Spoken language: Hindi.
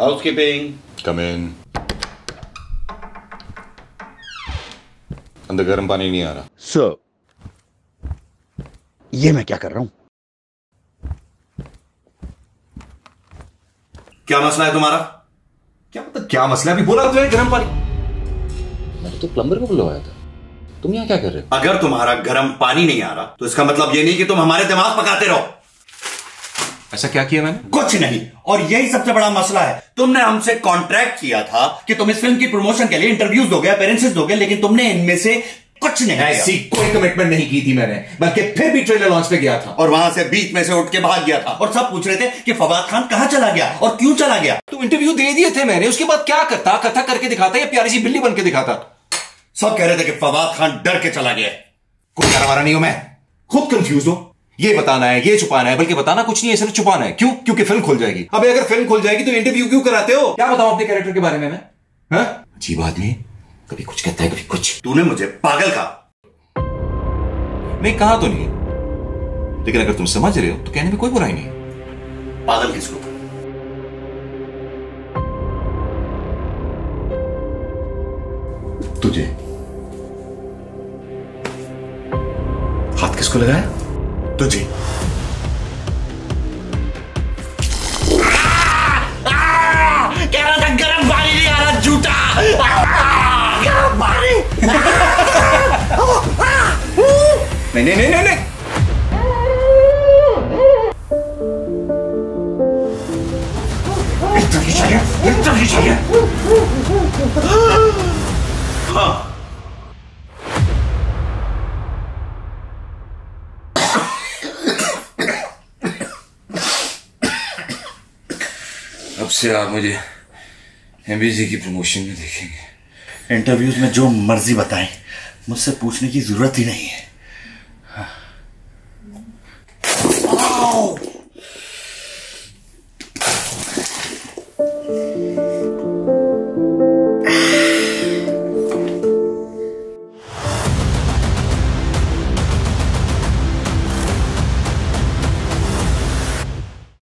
Housekeeping. कम इन अंदर गर्म पानी नहीं आ रहा। सर ये मैं क्या कर रहा हूँ? क्या मसला है तुम्हारा? क्या मतलब क्या मसला है? अभी बोला तुम्हें गर्म पानी। मैंने तो प्लम्बर को बुलवाया था। तुम यहाँ क्या कर रहे हो? अगर तुम्हारा गर्म पानी नहीं आ रहा तो इसका मतलब ये नहीं कि तुम हमारे दिमाग पकाते रहो। ऐसा क्या किया मैंने? कुछ नहीं। और यही सबसे बड़ा मसला है। तुमने हमसे कॉन्ट्रैक्ट किया था कि तुम इस फ़िल्म की प्रमोशन के लिए इंटरव्यूज़ दोगे अपेरेंसेस दोगे लेकिन तुमने इनमें से कुछ नहीं ऐसी कोई कमिटमेंट नहीं की थी मैंने बल्कि फिर भी ट्रेलर लॉन्च पे गया था। और वहाँ से बीच में से उठ के भाग गया था। और सब पूछ रहे थे कि फवाद खान कहाँ चला गया और क्यों चला गया। तो इंटरव्यू दे दिए थे मैंने उसके बाद क्या करता? कथा करके दिखाता या प्यारी सी बिल्ली बन के दिखाता? सब कह रहे थे कि फवाद खान डर के चला गया कोई हमारा नहीं हूँ मैं। खुद कंफ्यूज हूँ। ये बताना है ये छुपाना है बल्कि बताना कुछ नहीं है सिर्फ़ छुपाना है। क्यों? क्योंकि फ़िल्म खुल जाएगी। अब अगर फ़िल्म खुल जाएगी तो इंटरव्यू क्यों कराते हो? क्या बताऊँ अपने कैरेक्टर के बारे में मैं? हाँ? अजीब आदमी। कभी कुछ कहता है कभी कुछ। तूने मुझे पागल कहा। नहीं कहा तो नहीं। लेकिन अगर तुम समझ रहे हो तो कहने में कोई बुराई नहीं। पागल किसको? तुझे। हाथ किसको लगाया? तुझे कह रहा था गर्म पानी नहीं आ रहा झूठा गर्म पानी। नहीं नहीं नहीं नहीं, ही। से आप मुझे एम की प्रमोशन में देखेंगे। इंटरव्यूज़ में जो मर्ज़ी बताएँ मुझसे पूछने की ज़रूरत ही नहीं है। हाँ।